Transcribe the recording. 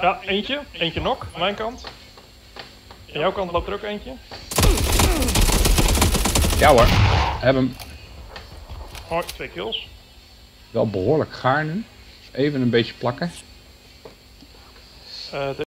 Ja, eentje. Eentje nok, mijn kant. Aan jouw kant loopt er ook eentje. Ja hoor. Heb hem Hoi, twee kills. wel behoorlijk gaar nu. Even een beetje plakken. Eh,